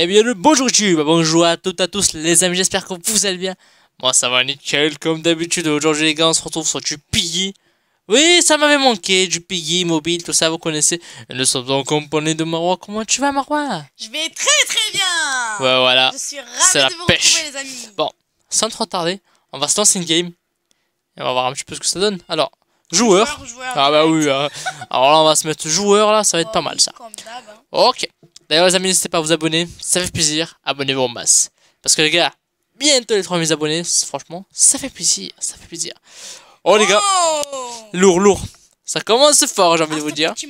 Eh bien le bonjour YouTube, bonjour à toutes et à tous les amis, j'espère que vous allez bien. Moi ça va nickel comme d'habitude, aujourd'hui les gars on se retrouve sur du Piggy. Oui ça m'avait manqué, du Piggy, mobile, tout ça vous connaissez. Et nous sommes en compagnie de Marois, comment tu vas Marois? Je vais très très bien Ouais voilà, Je suis c'est la ravi de vous pêche. retrouver les amis Bon. sans trop tarder, on va se lancer une game. Et on va voir un petit peu ce que ça donne. Alors, joueur. joueur, Ah bah direct. oui, hein. alors là on va se mettre joueur là, ça va être pas mal ça. Comme hein. Ok. D'ailleurs, les amis, n'hésitez pas à vous abonner. Ça fait plaisir. Abonnez-vous en masse. Parce que les gars, bientôt les 3000 abonnés. Franchement, ça fait plaisir. Ça fait plaisir. Oh les gars, Oh lourd, lourd. Ça commence fort, j'ai envie Ah, de vous dire. tu,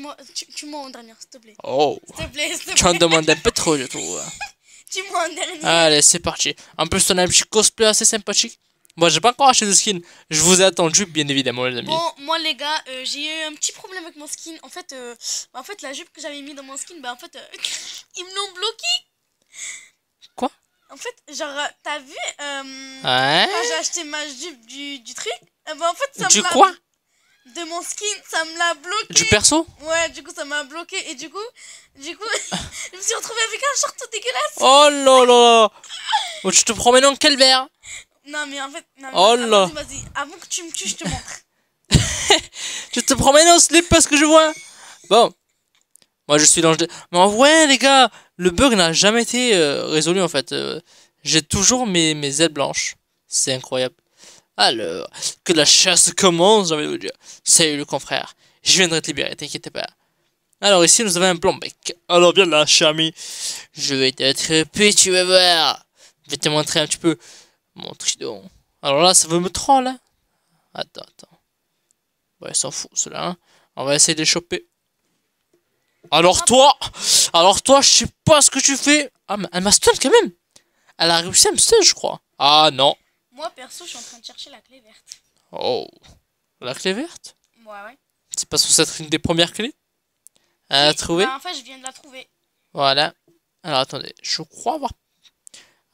tue-moi en dernière, s'il te plaît. Oh, S'il te plaît, s'il te tu en demandes un peu trop, je trouve. En dernière. Allez, c'est parti. En plus, on a un petit cosplay assez sympathique. Moi, j'ai pas encore acheté de skin. Je vous ai attendu, bien évidemment, les amis. Bon, moi les gars, euh, j'ai eu un petit problème avec mon skin. En fait, euh, bah, en fait la jupe que j'avais mis dans mon skin, bah en fait, euh, ils me l'ont bloqué. Quoi? En fait, genre, t'as vu Ouais. quand j'ai acheté ma jupe du, du truc bah, en fait, ça Du me quoi? De mon skin, ça me l'a bloqué. Du perso? Ouais, du coup, ça m'a bloqué. Et du coup, du coup, je me suis retrouvée avec un short tout dégueulasse. Oh là là Oh, tu te promènes en calvaire Non, mais en fait, non, mais Oh là. Vas-y, avant que tu me tues, je te montre. Tu te promènes en slip parce que je vois. Bon. Moi je suis l'ange de... Mais en vrai les gars, le bug n'a jamais été euh, résolu en fait. Euh, J'ai toujours mes, mes ailes blanches. C'est incroyable. Alors, que la chasse commence, j'ai envie de vous dire. Salut le confrère. Je viendrai te libérer, t'inquiète pas. Alors ici nous avons un plan bec. Alors bien là, cher ami. Je vais t'attraper, tu vas voir. Je vais te montrer un petit peu mon tridon. Alors là, ça veut me troll. Hein attends, attends. Ouais, s'en fout, cela. Hein. On va essayer de les choper. Alors toi Alors toi, je sais pas ce que tu fais. Ah, mais elle m'a stun quand même. Elle a réussi à me stun, je crois. Ah non. Moi, perso, je suis en train de chercher la clé verte. Oh. La clé verte? Ouais, ouais. C'est pas censé être une des premières clés? À trouver bah, en fait, je viens de la trouver. Voilà. Alors attendez, je crois avoir...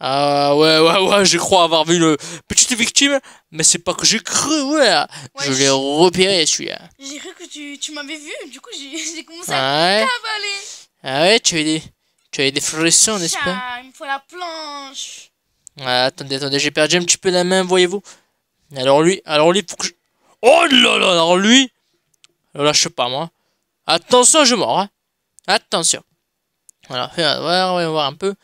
Ah ouais, ouais, ouais, je crois avoir vu une petite victime, mais c'est pas que j'ai cru, ouais. je Ouais, l'ai repéré celui-là. J'ai cru que tu, tu m'avais vu, du coup, j'ai commencé Ouais. à cavaler. Ah ouais, tu as eu des, tu eu des frissons, n'est-ce pas? Il me faut la planche. Ah, attendez, attendez, j'ai perdu un petit peu la main, voyez-vous. Alors lui, alors lui, faut que je... Oh là là, alors lui... Je lâche pas, moi. Attention, je mords. Hein. Attention. Voilà, on va voir, on va voir un peu.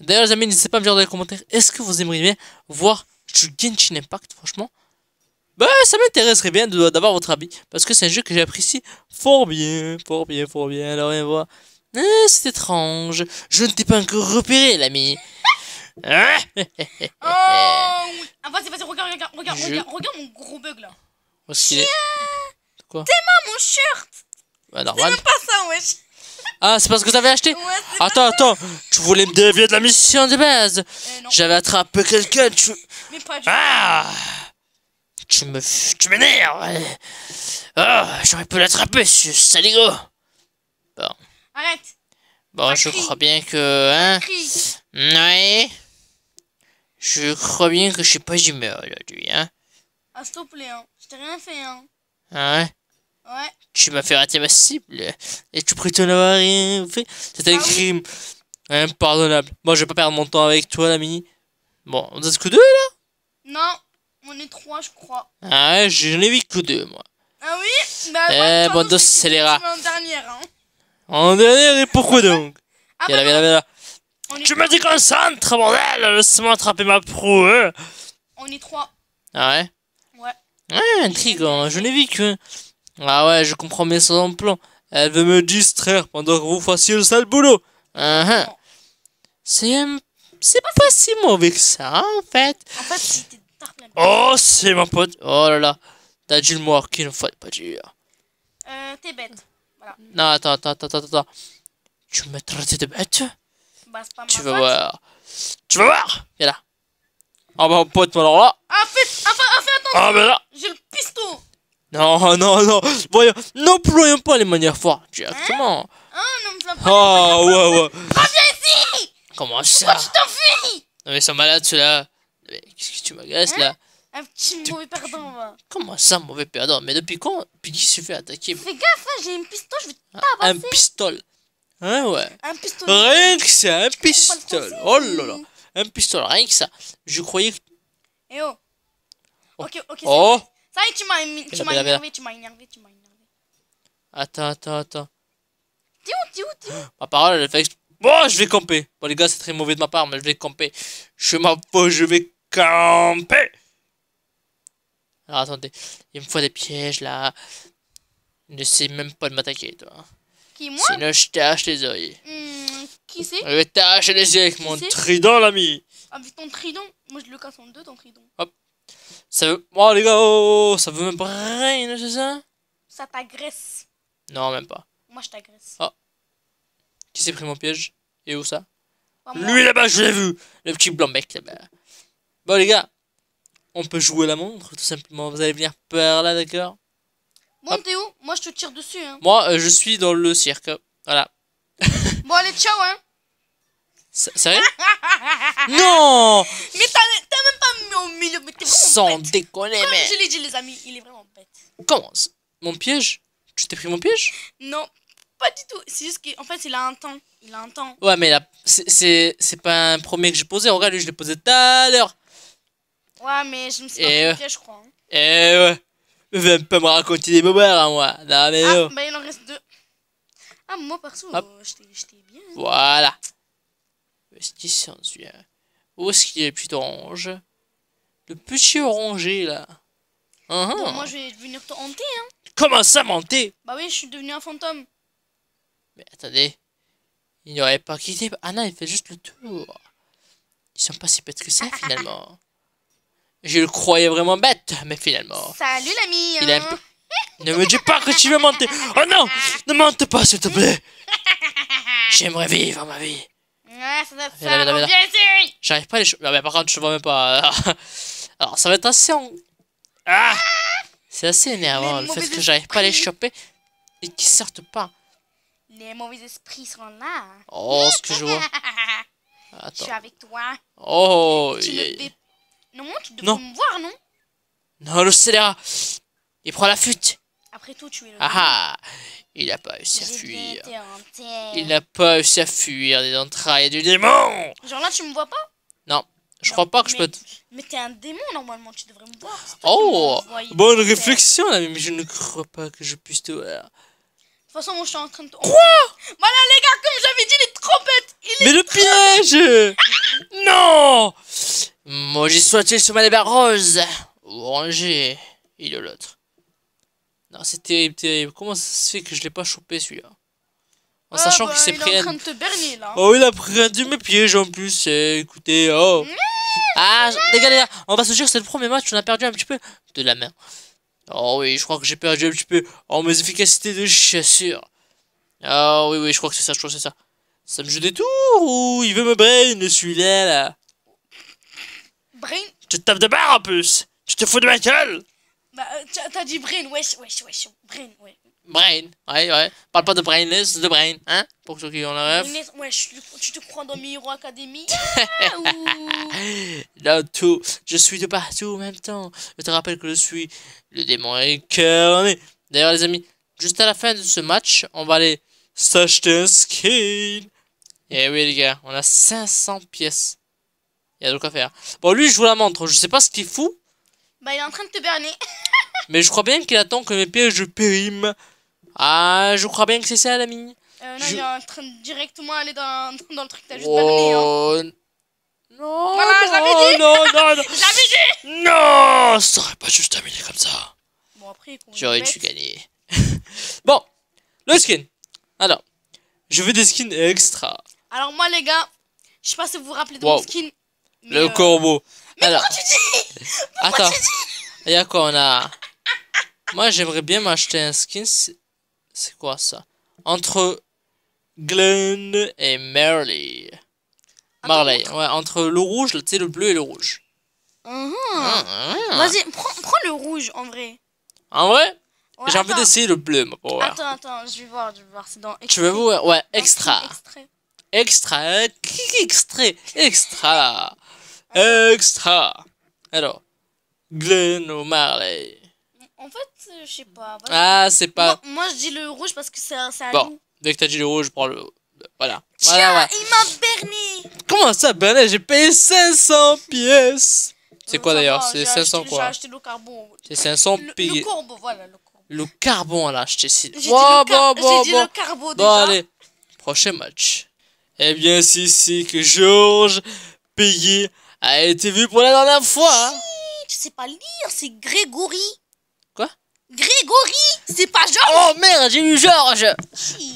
D'ailleurs, les amis, n'hésitez pas à me dire dans les commentaires, est-ce que vous aimeriez bien voir du Genshin Impact, franchement? Bah, ça m'intéresserait bien d'avoir votre avis, parce que c'est un jeu que j'apprécie fort bien, fort bien, fort bien. Alors, va voir. Ah, c'est étrange. Je ne t'ai pas encore repéré, l'ami. Ah Oh oui. Ah, vas-y, vas-y, regarde, regarde, regarde, Je- regarde, regarde mon gros bug là. Où est-ce qu'il est Ah, mon shirt Bah, normal. C'est pas ça, wesh. Ah, c'est parce que t'avais acheté Ouais, c'est Attends, attends, tu voulais me dévier de la mission de base. Non, J'avais attrapé quelqu'un, tu... mais pas du Ah. Tu me... Tu m'énerves. Ouais. Ah, j'aurais pu l'attraper, ce saligo. Arrête, Bon, Ah, je crois bien que... Hein. Ouais. Je crois bien que je suis pas d'humeur aujourd'hui, hein. Ah, s'il te plaît, hein. Je t'ai rien fait, hein. Hein Ouais. Tu m'as fait rater ma cible et tu prétends n'avoir rien fait. C'est un Ah crime impardonnable. Moi, je vais pas perdre mon temps avec toi, l'ami. Bon, on a que deux là? Non, on est trois, je crois. Ah ouais, j'en ai vu que deux, moi. Ah oui? Bah, Eh, bon dos, c'est- les rats. en dernière, hein. En dernier, et pourquoi donc? Ah, Viens là, bah, viens là, viens là. est, Tu me déconcentres, bordel Laisse-moi attraper ma proue, hein on est trois. Ah ouais? Ouais. Ouais, intriguant, je n'ai vu que... Ah ouais, je comprends bien son plan. Elle veut me distraire pendant que vous fassiez le sale boulot. Ah. Non. C'est un... C'est pas si mauvais que ça, en fait. En fait. Oh, c'est mon pote. Oh là là. T'as dit le mot qu'il ne faut pas dire. Euh, t'es bête. Non, attends, attends, attends, attends. Tu m'as traité de bête Bah, c'est pas Tu vas voir. Tu vas voir Viens là. Oh bah, mon pote, alors là. Ah, fais, ah, fais, ah, attention. Ah bah là. J'ai le piston. Non, non, non. Voyons, n'employons pas les manières fortes directement. Ah, non, ça va pas. Ah, ouais, ouais. Reviens ici. Comment ça Tu t'enfuis. Non, mais ils sont malades, ceux-là. Mais Qu'est-ce que tu m'agaces, là Un petit mauvais perdant, va. Comment ça, mauvais perdant? Mais depuis quand Piggy se fait attaquer Fais gaffe, hein, j'ai une piston, je vais te Un tabasser. pistol. Hein, ouais. Un pistolet. Rien que ça, un pistolet. Oh là là. Un pistolet, rien que ça. Je croyais que. Eh oh. Ok, ok. c'est- Oh Ça y est, tu m'as tu énervé, tu m'as énervé, tu m'as énervé. Attends, attends, attends. T'es où, t'es où, t'es où Ma parole, elle fait Bon, je vais camper. Bon, les gars, c'est très mauvais de ma part, mais je vais camper. Je m'en fous, je vais camper. Alors, attendez. Il me faut des pièges, là. N'essaie même pas de m'attaquer, toi. Qui, moi? Sinon, je t'arrache les oreilles. Hmm, Qui c'est? Je vais t'arracher les yeux avec mon Qui trident, l'ami. Avec ton trident. Moi, je le casse en deux, ton trident. Ça veut... Oh, les gars, oh, ça veut même rien, c'est ça? Ça t'agresse. Non, même pas. Moi, je t'agresse. Qui s'est pris mon piège? Et où ça? Lui là-bas, je l'ai vu Le petit blanc mec là-bas. Bon, les gars, on peut jouer la montre, tout simplement. Vous allez venir par là, d'accord? Bon, t'es où? Moi, je te tire dessus, hein. Moi, euh, je suis dans le cirque. Voilà. Bon, allez, ciao, hein. Sérieux? Non Mais t'as même pas mis au milieu, mais t'es Sans bête. déconner, Comme mais... je l'ai dit, les amis, il est vraiment bête. Comment Mon piège? Tu t'es pris mon piège? Non, pas du tout. C'est juste qu'en fait, il a un temps. Il a un temps. Ouais, mais là, c'est- c'est c'est pas un premier que j'ai posé. Regarde, lui, je l'ai posé tout à l'heure. Ouais, mais je me suis pas euh, fait, je crois. hein. Eh ouais. Viens pas me raconter des bobards, hein, moi. Non, mais Ah, oh. bah il en reste deux. Ah, moi perso, euh, j'étais bien. hein. Voilà. Petit sensuel. Où est-ce qu'il est le petit orange Le petit orangé, là. Uhum. Bon, moi je vais venir te hanter. Hein. Comment ça, monter Bah oui, je suis devenu un fantôme. Mais attendez. Il n'aurait pas quitté. Ah non, il fait juste le tour. Ils sont pas si bêtes que ça, finalement. Je le croyais vraiment bête, mais finalement. Salut l'ami. Il a hein. Ne me dis pas que tu veux monter. Oh non Ne monte pas, s'il te plaît. J'aimerais vivre ma vie. Ouais, ça doit être ça. bien. J'arrive pas à les choper. Ah, mais par contre, je vois même pas. Alors, ça va être assez. en- Ah C'est assez énervant le fait que j'arrive pas à les choper et qu'ils sortent pas. Les mauvais esprits sont là. Oh, ce que je vois. Je Attends. suis avec toi. Oh, Tu est- fais... Non, tu devrais Non. me voir, non? Non, le scélérat. Il prend la fuite. Après tout, tu es le. Ah ah Il a pas réussi à J'ai fuir. Il n'a pas réussi à fuir des entrailles du démon. Genre là, tu me vois pas? Je Non, crois pas que je peux. te- Mais t'es un démon normalement, tu devrais me voir. Oh Bonne réflexion, là, mais je ne crois pas que je puisse te voir. De toute façon, moi je suis en train de. Quoi? Voilà les gars, comme j'avais dit, les trompettes Il est. Mais le piège Non Maudit soit-il sur ma ou orangé Il est l'autre. Non, c'est terrible, terrible. Comment ça se fait que je l'ai pas chopé celui-là En Ah, sachant bah, qu'il s'est il pris est en un... train de te berner là. Oh, il a pris un de mes pièges en plus. eh, écoutez, oh Ah, les gars, les gars, on va se dire, c'est le premier match, on a perdu un petit peu de la main. Oh oui, je crois que j'ai perdu un petit peu en mes efficacités de chassure. Ah oui, oui, je crois que c'est ça, je crois que c'est ça. Ça me joue des tours ou il veut me brain, celui-là, là? Brain? Tu te tapes de barre en plus Tu te fous de ma gueule Bah, euh, t'as- dit brain, wesh, wesh, wesh. Brain, ouais. Brain, ouais, ouais. Parle pas de brainless, de brain, hein Pour ceux qui ont le rêve. Brainless, wesh, tu- te crois dans My Hero Academy? Ah, ou... Là, tout, je suis de partout en même temps. Je te rappelle que je suis le démon incarné. D'ailleurs, les amis, juste à la fin de ce match, on va aller s'acheter un skin. Et oui, les gars, on a 500 pièces. Il y a de quoi faire. Bon, lui, je vous la montre. Je sais pas ce qu'il fout, Bah, il est en train de te berner. mais je crois bien qu'il attend que mes pièges périment. Ah, je crois bien que c'est ça, l'ami. Euh, non, Je- il est en train de directement aller dans, dans le truc, t'as juste berné, hein. Oh. Non, Voilà, non, j'avais dit. non, non, non. J'avais dit Non, ça aurait pas juste terminé comme ça. Bon, après, J'aurais dû gagner. bon, le skin. Alors, je veux des skins extra. Alors, moi, les gars, je sais pas si vous vous rappelez de Wow. mon skin. Le euh, corbeau. Alors, Tu dis? Attends. Il y a quoi on a? Moi, j'aimerais bien m'acheter un skin. C'est quoi ça? Entre Glenn et Marley. Marley, ouais, entre le rouge, tu sais, le bleu et le rouge. Mhm. Ah, ah. Vas-y, prends, prends le rouge en vrai. En vrai, Ouais, j'ai envie d'essayer le bleu, ma pauvre. Attends, attends, je vais voir, je vais voir. C'est dans. Tu veux voir? Ouais, extra. Extrait. Extra, extrait, extra, extra. Alors, Glenn ou Marley? En fait, euh, je sais pas. Ah, c'est pas. Moi, moi, je dis le rouge parce que c'est un, Bon. Dès que t'as dit le rouge, je prends le. Voilà. Tiens, Voilà, ouais. il m'a berné. Comment ça, ben j'ai payé 500 pièces. C'est Euh, quoi d'ailleurs? C'est j'ai 500 acheté- J'ai quoi acheté le carbone. C'est 500 Le, payés. le corbeau, voilà, le corbeau. Le carbone à l'acheter. J'ai dit, Bon, le, bon, bon, j'ai dit bon. le carbo Bon, allez. Prochain match. Eh bien, c'est ici que Georges Payé a été vu pour la dernière fois. hein. Tu sais pas lire, c'est Grégory. Grégory, c'est pas Georges. Oh merde, j'ai lu Georges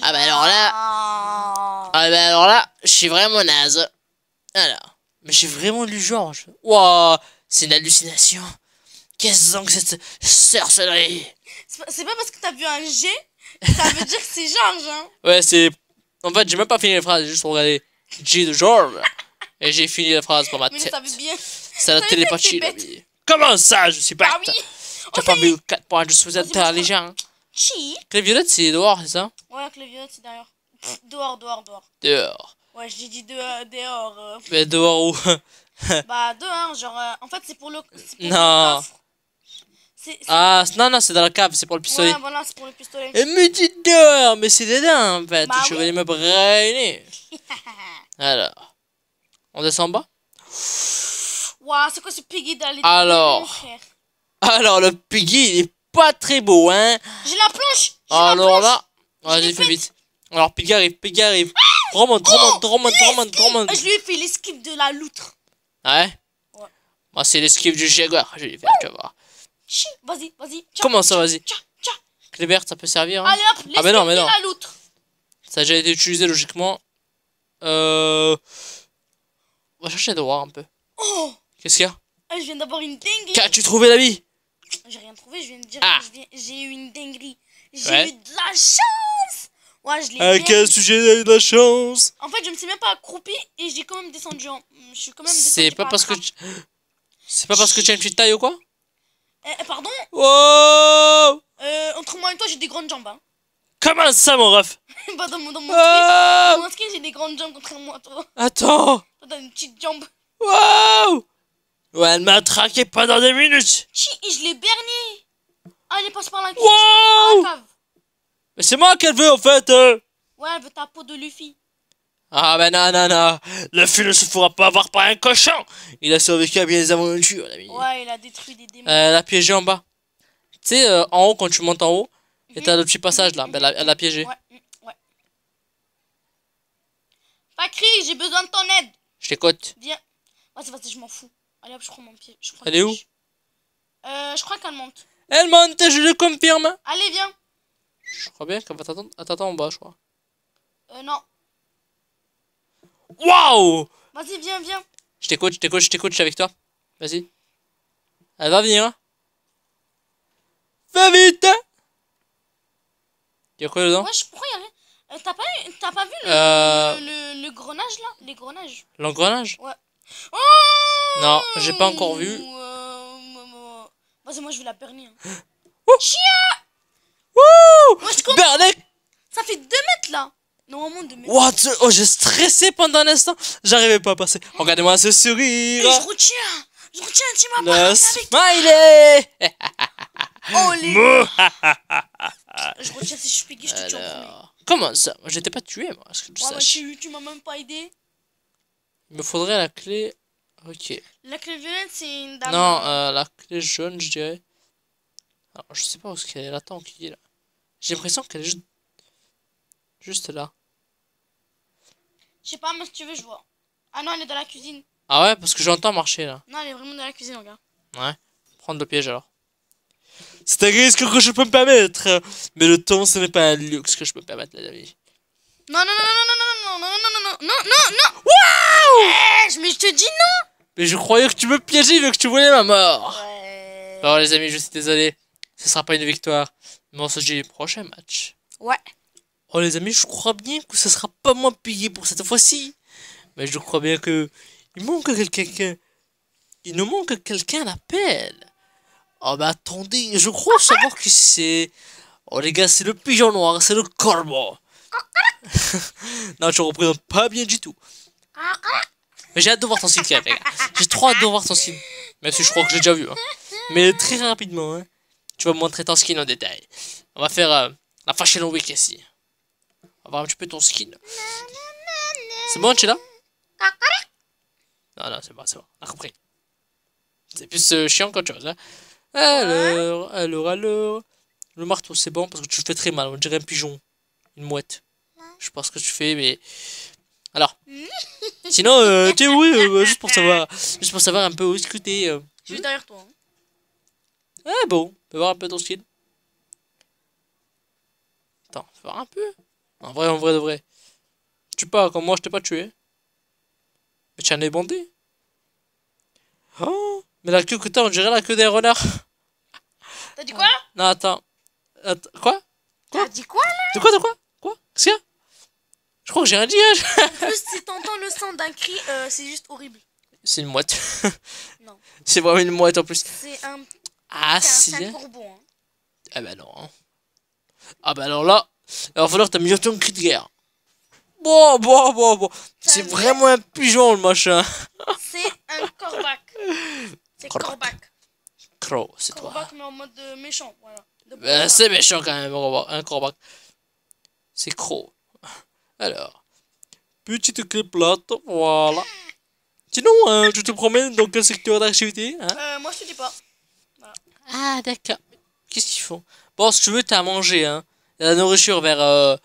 Ah bah alors là- Ah. Ah bah alors là, je suis vraiment naze. Alors, mais j'ai vraiment lu Georges. Waouh, c'est une hallucination. Qu'est-ce donc que cette sorcellerie? C'est pas- C'est pas parce que t'as vu un G, ça veut dire que c'est Georges. Hein. Ouais, c'est... En fait, j'ai même pas fini la phrase, j'ai juste regardé G de Georges. Et j'ai fini la phrase par ma Mais tête. ça veut bien. C'est la ça télépathie, la vie. Comment ça, je suis Ah pas... oui. T'as pas vu 4 points, je suis Vas-y, vas-y, intelligent. Chi? Clé violette, c'est dehors, c'est ça? Ouais, violet, c'est derrière. Pff, Dehors, dehors, dehors. Dehors. Ouais, j'ai dit dehors. dehors euh. Mais dehors où? Bah, dehors, genre. euh, en fait, c'est pour le. pour Non. le Ah, non, non, c'est dans la cave, c'est pour le pistolet. Ouais, voilà, c'est pour le pistolet. Elle me dit dehors, mais c'est dedans en fait. Bah je oui. vais me brainer. Alors, on descend en bas? Waouh, c'est quoi ce Piggy d'aller Alors. Alors, le piggy, il est pas très beau, hein. J'ai la planche J'ai la Alors planche là, fais faite. vite. Alors, piggy arrive, piggy arrive. Remonte, remonte, remonte, remonte, remonte. Ah, Je lui ai fait l'esquive de la loutre. Ouais Ouais. Moi, c'est l'esquive du jaguar, je vais faire, tu vas voir. Vas-y, vas-y. Comment ça, vas-y? tiens, tiens. Clé verte, ça peut servir. hein Allez hop, l'esquive Ah, mais non, mais de non. la loutre. Ça a déjà été utilisé logiquement. Euh. On va chercher de voir un peu. Oh Qu'est-ce qu'il y a? Ah, Je viens d'avoir une dinguerie. Qu'as-tu trouvé la vie J'ai rien trouvé, je viens de dire Ah. j'ai eu une dinguerie. J'ai Ouais. eu de la chance Ouais, je l'ai À bien quel sujet t'as eu de la chance En fait, je me suis même pas accroupi et j'ai quand même descendu en... Je suis quand même descendu C'est pas par parce que tu... C'est pas parce que tu as une petite taille ou quoi. Eh, eh, pardon Wow euh, Entre moi et toi, j'ai des grandes jambes. Hein. Comment ça mon ref Pas dans mon, dans mon skin. Skin, j'ai des grandes jambes contrairement à toi. Attends Toi, t'as une petite jambe. Wow Ouais, elle m'a traqué pendant deux minutes et je l'ai bernier. Ah, elle est passée par la cuisse. Wow la. Mais c'est moi qu'elle veut en fait euh. Ouais, elle veut ta peau de Luffy. Ah ben non, non, non fil ne se fera pas avoir par un cochon Il a survécu à bien des aventures, l'ami Ouais, il a détruit des démons. Euh, Elle a piégé en bas. Tu sais, euh, en haut, quand tu montes en haut, et Mhm. t'as le petit passage là, ben, elle, a, elle a piégé. Ouais, mm, ouais. Fakri, j'ai besoin de ton aide. Je t'écoute. Viens. Vas-y, vas-y, je m'en fous. Allez hop, je prends mon pied. Je prends Elle le est où. Euh, je crois qu'elle monte. Elle monte, je le confirme Allez, viens. Je crois bien qu'elle va t'attendre elle t'attend en bas, je crois. Euh, non. Waouh Vas-y, viens, viens. Je t'écoute, je t'écoute, je t'écoute, je suis avec toi. Vas-y. Elle va venir. hein. Fais vite Y'a quoi dedans Wesh, pourquoi y'a rien euh, T'as pas, eu- pas vu le, Euh. le, le, le grenage là Les grenages L'engrenage Oh Non, j'ai pas encore vu. Euh, euh, Vas-y, moi je vais la berner. Hein. Wouh Wouh Berlek Ça fait 2 mètres là Normalement 2 mètres. What the- Oh, j'ai stressé pendant un instant. J'arrivais pas à passer. Regardez-moi ce Et sourire. je retiens Je retiens, tu m'as pas avec smiley Oh les. Je retiens si je suis piqué, je te tue en premier. Alors, Comment ça? J'étais pas tué, moi, est-ce que tu Ouais, saches. tu, tu m'as même pas aidé. Il me faudrait la clé. Ok. La clé violette, c'est une dame. Non, euh, la clé jaune, je dirais. Alors, je sais pas où est-ce qu'elle attend qui est là. J'ai l'impression qu'elle est juste. Juste là. Je sais pas, mais si tu veux, je vois. Ah non, elle est dans la cuisine. Ah ouais, parce que j'entends marcher là. Non, elle est vraiment dans la cuisine, regarde. Ouais. Prendre le piège alors. C'est un risque que je peux me permettre. Mais le temps, ce n'est pas un luxe que je peux me permettre, les amis. Non, non, non, non, non, non, non, non, non, non, non, non, non, non. Waouh Mais je te dis non. Mais je croyais que tu me piégeais vu que tu voulais ma mort. Ouais. Alors les amis, je suis désolé. Ce sera pas une victoire. Mais on se dit prochain match. Ouais. Oh les amis, je crois bien que ce sera pas moi payé pour cette fois-ci. Mais je crois bien que il manque quelqu'un. Il nous manque quelqu'un à l'appel. Oh bah attendez, je crois savoir qui c'est. Oh les gars, c'est le pigeon noir, c'est le corbeau. non, je représente pas bien du tout. Mais j'ai hâte de voir ton site, les gars. J'ai trop hâte de voir ton site. Même si je crois que j'ai déjà vu. hein. Mais très rapidement, hein. tu vas me montrer ton skin en détail. On va faire euh, la Fashion Week ici. On voir un petit peu ton skin. C'est bon, tu es là Non, non, c'est bon, c'est bon. On a compris. C'est plus euh, chiant qu'autre chose. Hein. Alors, alors, alors. Le marteau, c'est bon parce que tu fais très mal. On dirait un pigeon. Une mouette. Je ce que tu fais, mais. Alors. Sinon, euh, tu oui, euh, juste pour savoir. Juste pour savoir un peu où est-ce que t'es. Euh. Je suis derrière toi. hein. Ah bon, on peut voir un peu ton skin. Attends, fais voir un peu. En vrai, en vrai de vrai. Tu pas comme moi, je t'ai pas tué. Mais tu en es bandé. Oh, mais la queue que t'as, on dirait la queue d'un renard. T'as dit quoi? Non, attends. Attends, Quoi? Quoi? T'as dit quoi là? De quoi, de quoi? Quoi? Qu'est-ce qu'il y a? Je crois que j'ai rien dit. hein. En plus, si t'entends le son d'un cri, euh, c'est juste horrible. C'est une mouette. Non. C'est vraiment une mouette en plus. C'est un, Ah, c'est un bourbon. Hein. Ah bah non. hein. Ah bah alors là, il va falloir mis ton cri de guerre. Bon, bon, bon, bon. C'est vraiment un pigeon le machin. C'est un corbac. C'est Corbac. Crow, c'est toi. Corbac, mais en mode euh, méchant. Voilà. Ben, c'est méchant quand même, un corbac. C'est Crow. Alors, petite clé plate, voilà. Sinon, hein, tu te promènes dans quel secteur d'activité hein Euh, moi, je te dis pas. Ah, d'accord. Qu'est-ce qu'ils font? Bon, si tu veux, t'as à manger, hein. Il y a la nourriture vers euh,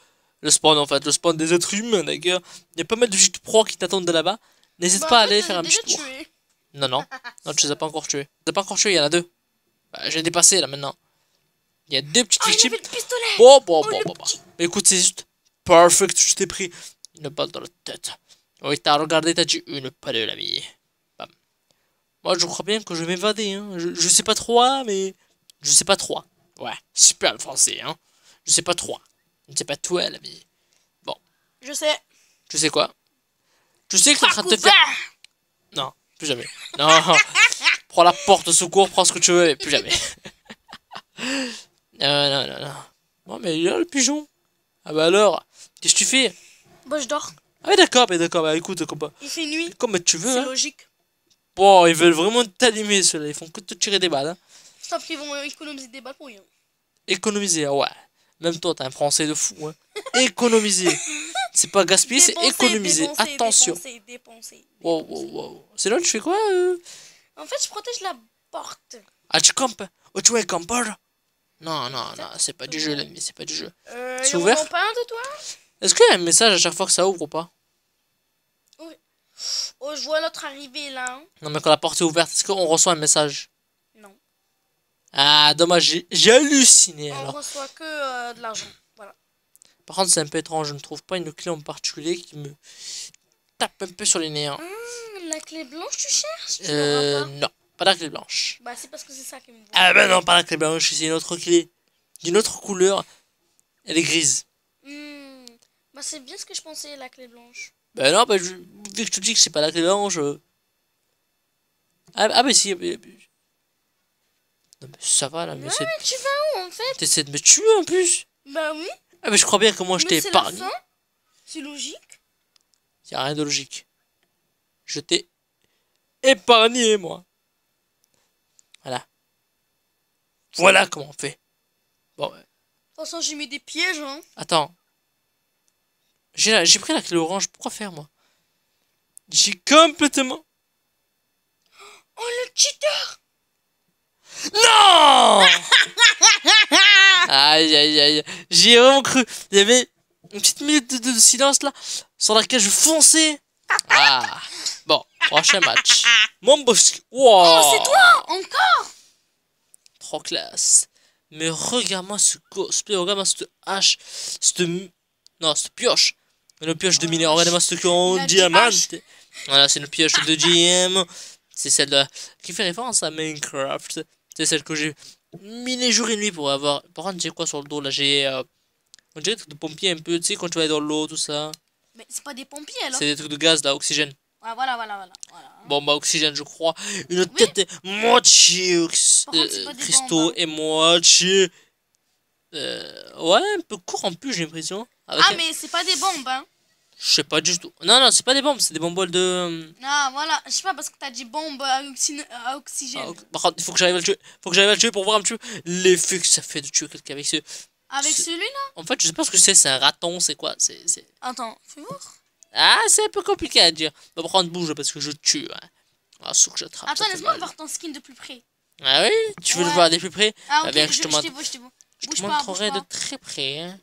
le spawn, en fait, le spawn des êtres humains, d'accord. Il y a pas mal de petites proies qui t'attendent de là-bas. N'hésite Bah, pas à aller faire ai un petit tour. tué. Non, non. Non, tu les as pas encore tués. Tu les as pas encore tués, il y en a deux. Bah, J'ai dépassé, là, maintenant. Il y a deux petites Ah, victimes. pistolet Bon, bon, Oh, bon, bon, bon. petit. Écoute, c'est juste perfect, je t'ai pris une balle dans la tête. Oui, t'as regardé, t'as dit une balle, l'ami. Bam. Moi, je crois bien que je vais m'évader, hein. Je, je sais pas trop, mais je sais pas trop. Ouais, super le français, hein. Je sais pas trop. Je sais pas toi, l'ami. Je sais. Tu sais quoi? Tu sais que t'es en train de te faire... Non, plus jamais. Non, prends la porte au secours, prends ce que tu veux, mais plus jamais. non, non, non, non. Bon, mais il y a le pigeon. Ah bah alors, qu'est-ce que tu fais? Bah, je dors. Ah d'accord, mais d'accord, bah écoute, comme, Il fait nuit. comme tu veux. C'est Hein. logique. Bon, ils veulent vraiment t'allumer, ceux-là. Ils font que te tirer des balles. Hein. Sauf qu'ils vont économiser des balles pour rien. Économiser, ah ouais. Même toi, t'es un français de fou. Hein. Économiser. c'est pas gaspiller, c'est économiser. dépenser, Attention. Dépenser, dépenser. Wow, wow, wow. C'est là, tu fais quoi euh? En fait, je protège la porte. Ah, tu campes Oh, tu es un campeur Non, non, non, c'est pas du jeu, l'ami, c'est pas du jeu. Euh, C'est ouvert a pas un de toi? Est-ce qu'il y a un message à chaque fois que ça ouvre ou pas? Oh, je vois l'autre arriver là. hein. Non, mais quand la porte est ouverte, est-ce qu'on reçoit un message? Non. Ah, dommage, j'ai- halluciné On alors. reçoit que euh, de l'argent. Voilà. Par contre, c'est un peu étrange, je ne trouve pas une clé en particulier qui me tape un peu sur les nerfs. Hum, la clé blanche, tu cherches? Tu Euh, pas non, pas la clé blanche. Bah, c'est parce que c'est ça qui me. Ah ben non, pas la clé blanche, c'est une autre clé. D'une autre couleur. Elle est grise. Hum, Bah, c'est bien ce que je pensais, la clé blanche. Ben non, ben je, vu que je te dis que c'est pas la clé blanche. euh. Ah, ah ben si. mais- mais- Non, mais ça va là, mais Ouais, mais tu vas où en fait? T'essaies de me tuer en plus. Bah oui. Ah ben je crois bien que moi je t'ai mais épargné. C'est logique. Y a rien de logique. Je t'ai épargné, moi. Voilà. Voilà comment on fait. Bon, ouais. De toute façon, j'ai mis des pièges, hein. attends. J'ai pris la clé orange. Pourquoi faire, moi? J'ai complètement... Oh, le cheater Non Aïe, aïe, aïe. J'y ai vraiment cru. Il y avait une petite minute de, de- de silence, là, sur laquelle je fonçais. Ah. Bon, prochain match. Mon boss. Wow. Oh, c'est toi Encore Trop classe. Mais regarde-moi ce cosplay, regarde-moi cette hache, cette... Non, cette pioche. Une pioche de mineur, regarde-moi ce en La diamant. Voilà, c'est une pioche de GM. C'est celle qui fait référence à Minecraft. C'est celle que j'ai mis les jours et nuits pour avoir... Par contre, j'ai quoi sur le dos, là J'ai... euh, On dirait des trucs de pompier un peu, tu sais, quand tu vas dans l'eau, tout ça. Mais c'est pas des pompiers alors C'est des trucs de gaz, là, oxygène. Ah, voilà, voilà, voilà. voilà. Bon, bah, oxygène, je crois. Une tête moitié euh, cristaux bombes, hein. et moitié. Euh, ouais, un peu corrompu, j'ai l'impression. Avec Ah, un- mais c'est pas des bombes, hein. Je sais pas du tout. Non, non, c'est pas des bombes, c'est des bomboles de. euh, Ah, voilà. Je sais pas, parce que t'as dit bombe à, oxy- à oxygène. ah. Par contre, il faut que j'arrive à le tuer. faut que j'arrive à le tuer pour voir un petit peu l'effet que ça fait de tuer quelqu'un avec ce Avec celui-là? En fait, je sais pas ce que c'est, c'est un raton, c'est quoi? C'est. Attends, fais voir. Ah, c'est un peu compliqué à dire. On va prendre bouge parce que je tue. Hein. Ah, sauf que je trappe. Attends, laisse-moi voir ton skin de plus près. Ah oui? Tu veux le voir de plus près? Ah, Ah, ok, bien, je, je te je montre. te montrerai de très près. Hein.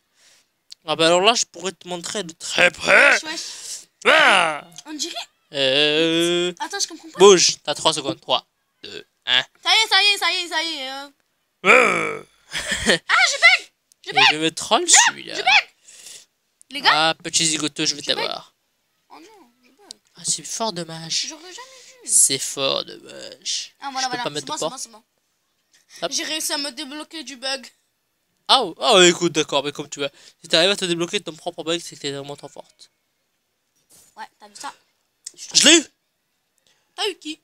Ah bah alors là, je pourrais te montrer de très près. Wesh, wesh. Ah On dirait. euh... Attends, je comprends pas. Bouge, t'as 3 secondes. 3, 2, 1. Ça y est, ça y est, ça y est, ça y est. euh. Ah, je bug Je vais me troll celui-là. Les gars Ah, petit zigoto, je vais t'avoir. Oh non, je bug. Ah, c'est fort dommage. J'aurais jamais vu. C'est fort dommage. Ah, voilà, je peux voilà. pas C'est mettre bon, bon, c'est bon. J'ai réussi à me débloquer du bug. Ah, oh, ah ouais, écoute, d'accord, mais comme tu veux. Si t'arrives à te débloquer de ton propre bug, c'est que t'es vraiment trop forte. Ouais, t'as vu ça? Je l'ai eu T'as eu qui?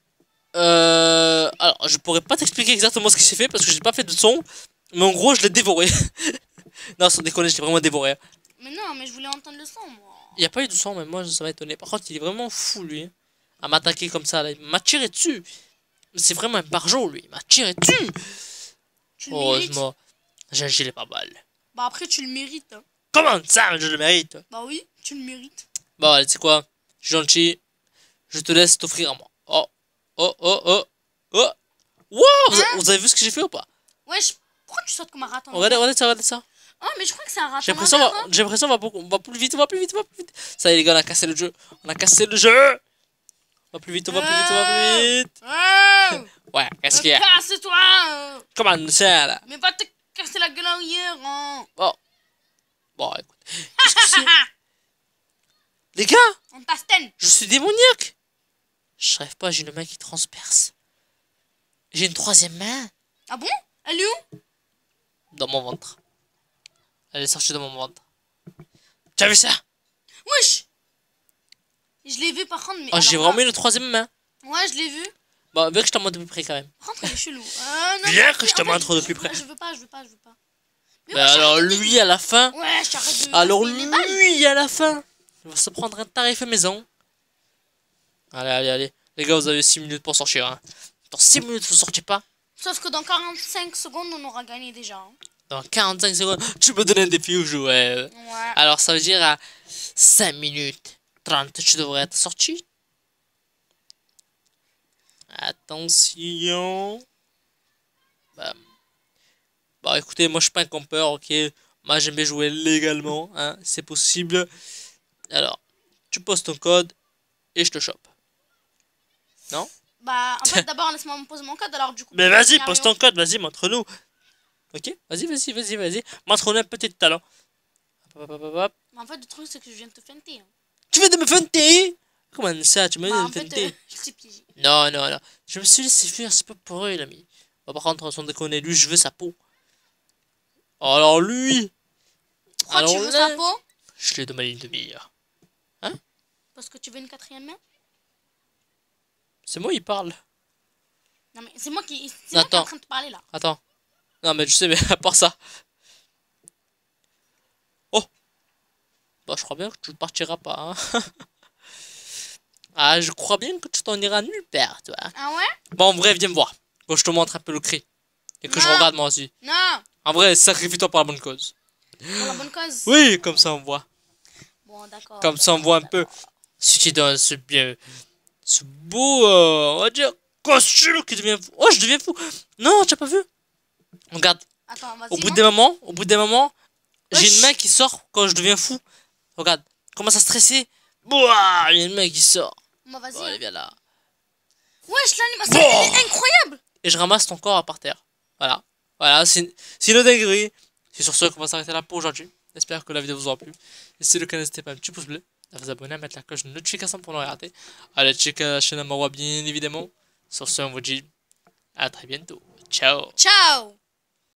Euh, alors, je pourrais pas t'expliquer exactement ce qui s'est fait parce que j'ai pas fait de son, mais en gros, je l'ai dévoré. non, sans déconner, je l'ai vraiment dévoré. Mais non, mais je voulais entendre le son, moi. Il y a pas eu de son, mais moi, ça m'a étonné. Par contre, il est vraiment fou, lui, à m'attaquer comme ça. Là. Il m'a tiré dessus. C'est vraiment un barjot, lui. Il m'a tiré dessus. Tu le mérites. J'ai un gilet pas mal. Bah après, tu le mérites. hein. Comment ça, je le mérite? Bah oui, tu le mérites. Bon, allez, tu sais quoi? Je suis gentil. Je te laisse t'offrir à moi. Oh, oh, oh, oh, oh. Wow, vous, a- Hein? vous avez vu ce que j'ai fait ou pas? Wesh, pourquoi tu sautes comme un raton? Regardez, regardez ça, regardez ça. Oh, mais je crois que c'est un raton. J'ai l'impression, hein. on va, on va plus vite, on va plus vite, on va plus vite. Ça y est, les gars, on a cassé le jeu. On a cassé le jeu. On va plus vite, on va plus vite, on va plus vite. hein. Ouais, qu'est-ce Euh, qu'il y a? Casse-toi euh. Comment ça, là? Mais va te casser la gueule en hier, hein. Bon, écoute. Que c'est Les gars, On je suis démoniaque. Je rêve pas, j'ai une main qui transperce. J'ai une troisième main Ah bon? Elle est où? Dans mon ventre. Elle est sortie de mon ventre. Tu as vu ça? Wesh Je l'ai vu par contre, mais. Oh, j'ai vraiment une troisième main. Ouais, je l'ai vu. Bon, veux que je t'en montre de plus près quand même. Contre, elle est chelou. Euh, non, Viens que je te montre de plus près. Je veux pas, je veux pas, je veux pas. Mais Bah alors lui à la fin. Ouais, je t'arrête de. Alors lui à la fin. Il va se prendre un tarif maison. Allez, allez, allez. Les gars, vous avez 6 minutes pour sortir. Hein. Dans 6 minutes, vous sortez pas. Sauf que dans 45 secondes, on aura gagné déjà. hein. Dans 45 secondes, tu peux donner un défi au jeu. Ouais. Ouais. Alors ça veut dire à 5 minutes 30, tu devrais être sorti. Attention. Bam. Bon, écoutez, moi je suis pas un campeur, ok. Moi j'aime bien jouer légalement, hein, c'est possible. Alors, tu poses ton code et je te chope. Bah, en fait, d'abord, laisse-moi me poser mon code. Alors, du coup. Mais vas-y, pose ton code, vas-y, montre-nous. Ok? Vas-y, vas-y, vas-y, vas-y. Montre-nous un petit talent. Hop, hop, hop, hop, hop. Mais en fait, le truc, c'est que je viens de te feinter. hein. Tu veux de me feinter? Comment ça, tu me Bah, veux en fait, euh, je t'ai piégé. Non, non, non. Je me suis laissé faire, c'est pas pour eux, l'ami. Bon, par contre, sans déconner, lui, je veux sa peau. Alors lui, Pourquoi Alors tu veux là- sa peau? je l'ai demandé une demi-heure. Parce que tu veux une quatrième main? C'est moi, il parle. Non, mais c'est moi qui. C'est moi qui est en train de te parler là. Attends. Non, mais je sais, mais à part ça. Oh Bah, je crois bien que tu ne partiras pas. Hein. ah, je crois bien que tu t'en iras nulle part, toi. Ah ouais? Bon, en vrai, viens me voir. Quand je te montre un peu le cri. Et que je Non. regarde moi aussi. Non En vrai, sacrifie-toi pour la bonne cause. Pour la bonne cause? Oui, comme ça on voit. Bon, d'accord. Comme ça on voit un peu ce qui est dans ce bien. Ce beau, euh, on va dire, costume qui devient fou. Oh, je deviens fou. Non, tu as pas vu? Regarde, Attends, au bout montre. d'un moment, au bout d'un moment, j'ai une main qui sort quand je deviens fou. Regarde, commence à stresser. Il y a une main qui sort. Bon, vas-y. Bon, allez, viens là. Wesh, l'animation est incroyable Et je ramasse ton corps par terre. Voilà. Voilà, c'est une dinguerie. C'est sur ce qu'on va s'arrêter là pour aujourd'hui. J'espère que la vidéo vous aura plu. Et si c'est le cas, n'hésitez pas à un petit pouce bleu, à vous abonner, à mettre la cloche de notification pour ne rien rater. Allez checker la chaîne à Marwa, bien évidemment. Sur ce, on vous dit à très bientôt. Ciao Ciao